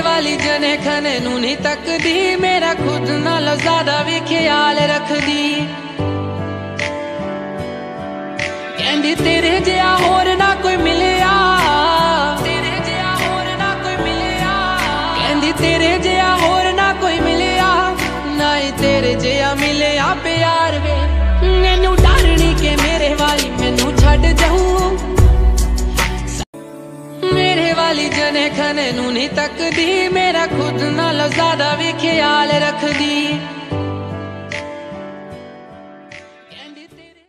ਵਾਲੀ ਜਨੇ ਖਨੇ ਨੂੰ ਨਹੀਂ ਤੱਕਦੀ। ਮੇਰਾ ਖੁਦ ਨਾਲੋਂ ਜ਼ਿਆਦਾ ਵੀ ਖਿਆਲ ਰੱਖਦੀ। ਕਹਿੰਦੀ, ਤੇਰੇ ਜਿਹਾ ਹੋਰ ਨਾ ਕੋਈ ਮਿਲਿਆ। ਤੇਰੇ ਜਿਹਾ ਹੋਰ ਨਾ ਕੋਈ ਮਿਲਿਆ। ਕਹਿੰਦੀ, ਤੇਰੇ ਜਿਹਾ ਹੋਰ ਨਾ ਕੋਈ ਮਿਲਿਆ। ਨਾ ਹੀ ਤੇਰੇ ਜਿਹਾ ਮਿਲਿਆ ਪਿਆਰ ਵੇ। ਵਾਲੀ ਜਨੇ ਖਨੇ ਨੂੰ ਨਹੀਂ ਤੱਕਦੀ ਮੇਰਾ ਖੁਦ ਨਾਲੋਂ ਜ਼ਿਆਦਾ ਵੀ ਖਿਆਲ ਰੱਖਦੀ।